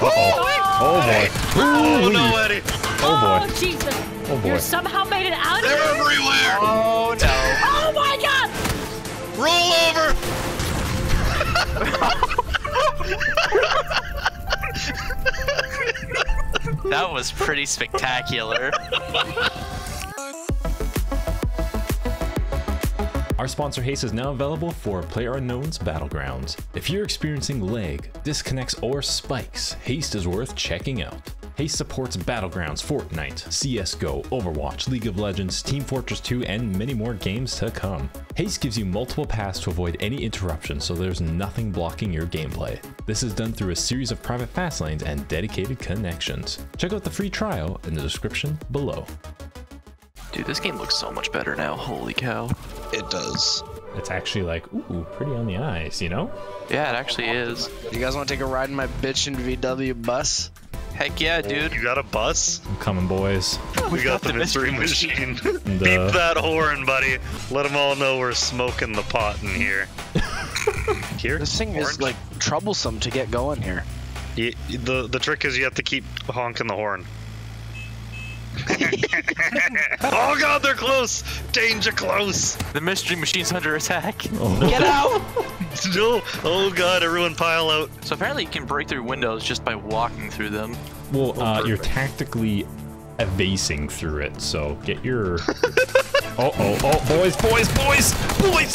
Uh oh. Oh boy. Oh Ooh-wee. no, Eddie! Oh boy. Oh, Jesus! Oh boy. You somehow made it out of They're here. everywhere! Oh no. Oh my God! Roll over! That was pretty spectacular. Our sponsor Haste is now available for PlayerUnknown's Battlegrounds. If you're experiencing lag, disconnects, or spikes, Haste is worth checking out. Haste supports Battlegrounds, Fortnite, CSGO, Overwatch, League of Legends, Team Fortress 2, and many more games to come. Haste gives you multiple paths to avoid any interruptions so there's nothing blocking your gameplay. This is done through a series of private fast lanes and dedicated connections. Check out the free trial in the description below. Dude, this game looks so much better now. Holy cow. It does. It's actually like, ooh, pretty on the eyes, you know? Yeah, it actually is. You guys want to take a ride in my bitchin' VW bus? Heck yeah, dude. You got a bus? I'm coming, boys. We got the the mystery mystery machine. And, Beep uh, that horn, buddy. Let them all know we're smoking the pot in here. here? This thing is like troublesome to get going here. Y- the the trick is you have to keep honking the horn. oh god, they're close! Danger close! The mystery machine's under attack. Get out! No! Oh god, everyone pile out. So apparently you can break through windows just by walking through them. Well, uh, you're tactically evasing through it, so get your. oh, oh, oh, boys, boys, boys, boys!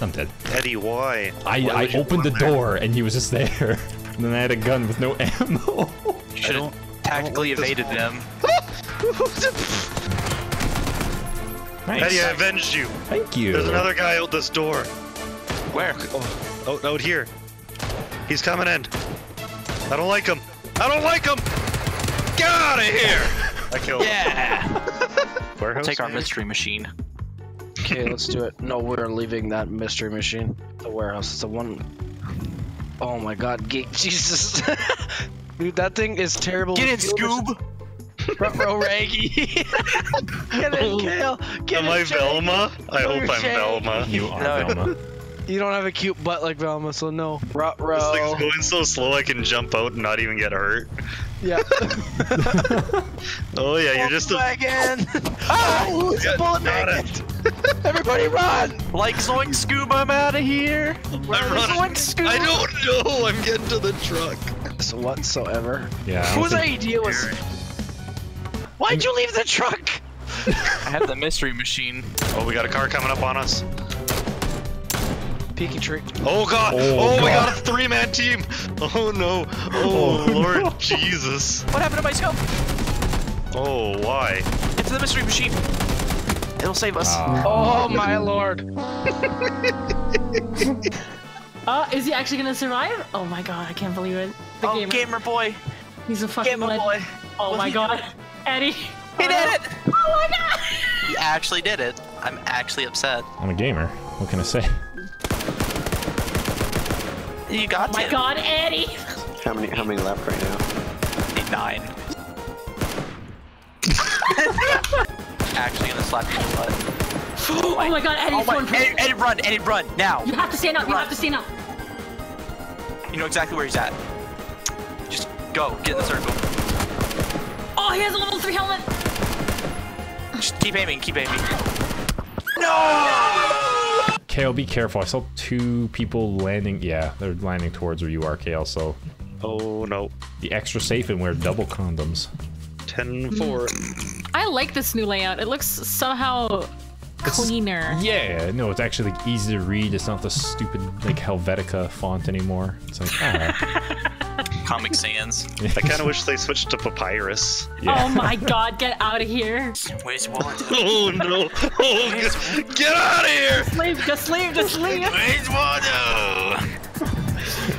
I'm dead. Eddie, why? I, Why I opened the go there? door and he was just there. And then I had a gun with no ammo. You should have tactically like this evaded them. nice. Eddie, I avenged you. Thank you. There's another guy out this door. Where? Oh, out, out here. He's coming in. I don't like him. I don't like him! Get out of here! I killed him. Yeah! Warehouse? Take our mystery machine. Okay, let's do it. No, we're leaving that mystery machine. The warehouse. It's the one. Oh my god, Geek. Jesus. Dude, that thing is terrible. Get in. Scoob! Front row Raggy. Get in, Kale. Get Am in, I Jay. Velma? I hope I'm Jay. Velma. You are No. Velma. You don't have a cute butt like Velma, so no. Rut This thing's going so slow I can jump out and not even get hurt. Yeah. Oh yeah, you're just a... wagon. ah, it's a bullet magnet. Everybody run! Like Zoink Scoob, I'm out of here! I'm running. Zoink Scoob? I don't know. I'm getting to the truck. So whatsoever. Yeah. I don't Whose think- idea was? Why'd you leave the truck? I have the mystery machine. Oh, we got a car coming up on us. Peeky trick. Oh god! Oh, Oh, we God. got a three-man team! Oh no! Oh, Oh, Lord no. Jesus! What happened to my scope? Oh, why? Into the mystery machine. It'll save us. Ah. Oh my lord. Uh, is he actually gonna survive? Oh my God! I can't believe it. The oh, gamer. gamer boy. He's a fucking Gamer legend. boy. Oh Will my God, it? Eddie. He did it! Oh my God! He actually did it. I'm actually upset. I'm a gamer. What can I say? You got Oh my him. God, Eddie! How many how many left right now? Nine. actually gonna slap you in the butt. Oh my God, Eddie's Oh my, going for Eddie, Eddie, run! Eddie, run! Now! You have to stand up. You have to stand up. You know exactly where he's at. Just go. Get in the circle. Oh, he has a level three helmet. Just keep aiming. Keep aiming. No! Kale, be careful. I saw two people landing. Yeah, they're landing towards where you are, Kale. So Oh no. be extra safe and wear double condoms. 10 4. I like this new layout. It looks somehow cleaner. Yeah, no, it's actually like easy to read. It's not the stupid like Helvetica font anymore. It's like, ah, Comic Sans. I kind of wish they switched to Papyrus. yeah. Oh my God, get out of here. Where's Waldo? Oh no! Oh, get, get out of here! Just Leave, just leave, just leave. Where's Waldo?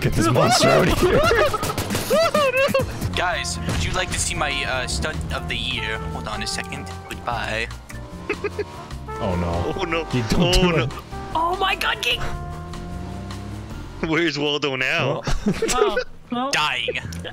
Get this monster out of here. Guys, would you like to see my uh, stunt of the year? Hold on a second. Goodbye. Oh no. Oh no! You don't oh do no! it. Oh my God, Geek. Where's Waldo now? Oh, well, Dying.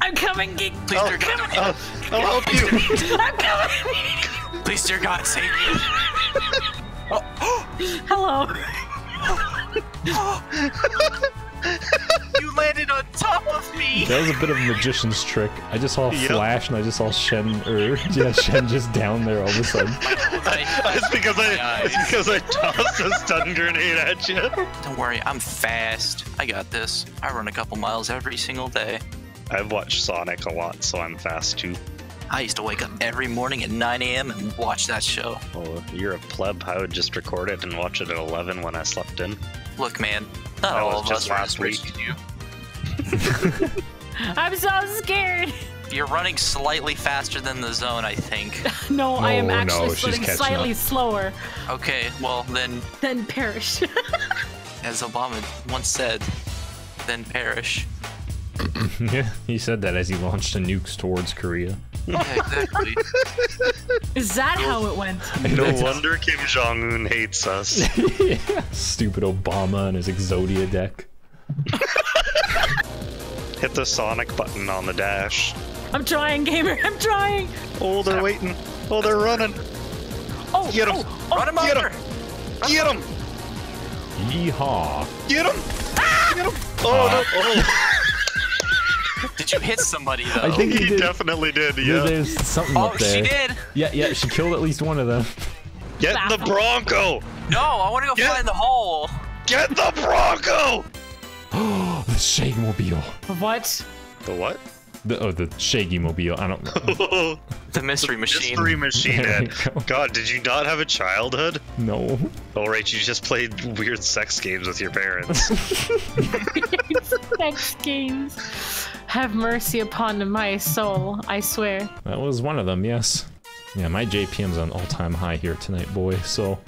I'm coming, Geek. Please, dear God, don't I'll, I'll help you! I'm coming. Please, dear God, save me. oh. Hello. You landed on top of me. That was a bit of a magician's trick. I just saw a Yep. flash and I just saw Shen, or yeah, Shen just down there all of a sudden. It's because I it's because I tossed a stun grenade at you. Don't worry, I'm fast. I got this. I run a couple miles every single day. I've watched Sonic a lot, so I'm fast too. I used to wake up every morning at 9 a.m. and watch that show. Oh, you're a pleb. I would just record it and watch it at 11 when I slept in. Look, man, not That all was of just us are last as rich week. As you. I'm so scared. You're running slightly faster than the zone, I think. No, I am No, no, actually she's slightly up. slower Okay, well then, than Perish. as Obama once said, then perish. yeah, he said that as he launched the nukes towards Korea. Yeah, exactly. Is that how it went? No wonder Kim Jong Un hates us. yeah, Stupid Obama and his Exodia deck. Hit the Sonic button on the dash. I'm trying, gamer. I'm trying. Oh, they're waiting. Oh, they're running. Oh, Get him. oh, oh. Run him Get over! him. Get him. Yeehaw! Get him. Ah! Get him. Oh no. Oh, Did you hit somebody though? I think he he did. definitely did. Yeah, Yeah. There's something Oh, up there. she did. Yeah, yeah, she killed at least one of them. Get the Bronco. No, I want to go Yeah. find the hole. Get the Bronco. The Shaggy Mobile. What? The what? The, oh, the Shaggy Mobile. I don't know. The mystery machine. Mystery Machine There go. God, did you not have a childhood? No. Oh, right, you just played weird sex games with your parents. Sex games. Have mercy upon my soul, I swear. That was one of them, yes. Yeah, my JPM's on all-time high here tonight, boy, so...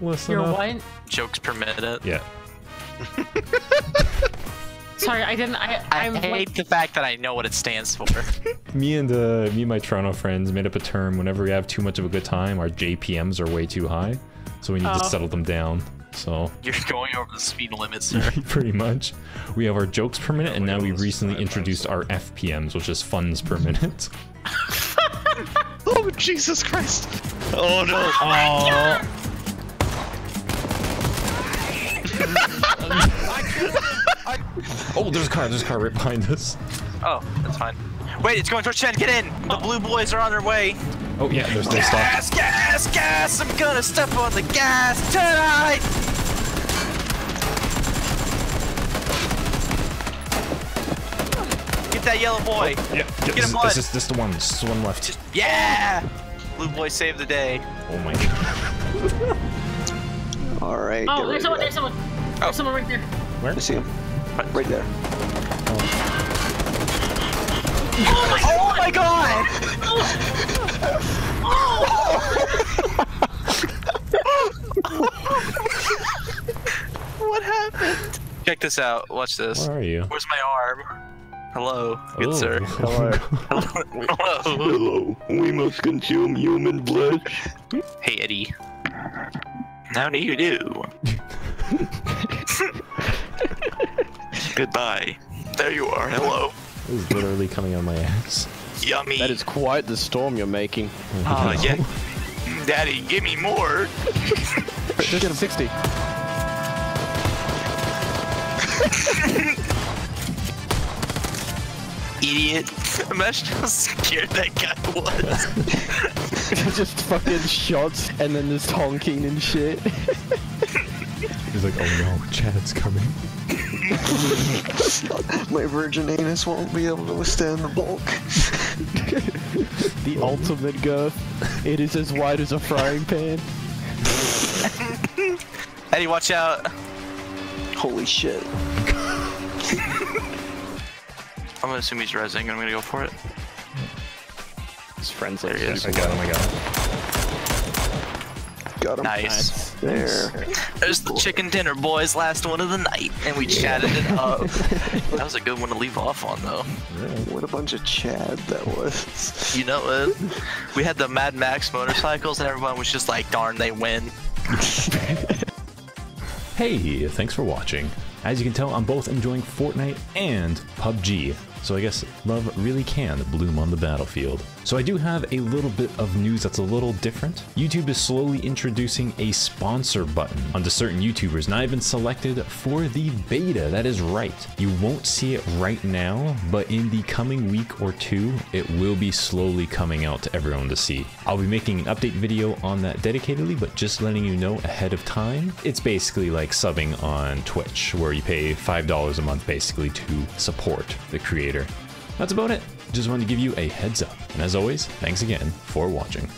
Listen You're up. what? Jokes per minute. Yeah. Sorry, I didn't. I, I I'm hate like, the fact that I know what it stands for. Me and uh, me and my Toronto friends made up a term whenever we have too much of a good time, our JPMs are way too high. So we need Oh. to settle them down. So You're going over the speed limit, sir. pretty much. We have our jokes per minute, and now we Listen, recently introduced our FPMs, which is funds per minute. oh, Jesus Christ. Oh, no. Oh, oh, Oh, there's a car, there's a car right behind us. Oh, that's fine. Wait, it's going towards Chen. Get in. The blue boys are on their way. Oh yeah, there's they stopped. Gas, gas, gas! I'm gonna step on the gas tonight. Get that yellow boy. Oh, yeah, yeah Get this, him, is, bud. this is this the one. This is the one left. Yeah! Blue boy saved the day. Oh my god. All right. oh, there's someone. There's someone. Oh. There's someone right there. go. I see him. Right there. Oh my god! what happened? Check this out. Watch this. Where are you? Where's my arm? Hello, good Oh. sir. Hello. Hello. Hello. We must consume human flesh. Hey, Eddie. How do you do? Goodbye. There you are. Hello. This is literally coming on my ass. Yummy. That is quite the storm you're making. Oh, yeah. Daddy, give me more. Just get him 60. Idiot. Imagine how scared that guy was. Just fucking shots and then there's honking and shit. He's like, oh no, Chad's coming. My virgin anus won't be able to withstand the bulk. the ultimate girth. It is as wide as a frying pan. Eddie, watch out. Holy shit. I'm gonna assume he's resing. And I'm gonna go for it. His friends There like he is. I got him, I got him. Got him. Nice. There. There's the chicken dinner, boys. Last one of the night, and we chatted it up. that was a good one to leave off on, though. What a bunch of Chad that was. You know it. We had the Mad Max motorcycles, and everyone was just like, "Darn, they win." Hey, thanks for watching. As you can tell, I'm both enjoying Fortnite and PUBG. So I guess love really can bloom on the battlefield. So I do have a little bit of news that's a little different. YouTube is slowly introducing a sponsor button onto certain YouTubers, and I've been selected for the beta. That is right. You won't see it right now, but in the coming week or two, it will be slowly coming out to everyone to see. I'll be making an update video on that dedicatedly, but just letting you know ahead of time. It's basically like subbing on Twitch, where you pay $5 a month basically to support the creator. That's about it. Just wanted to give you a heads up. And as always, thanks again for watching.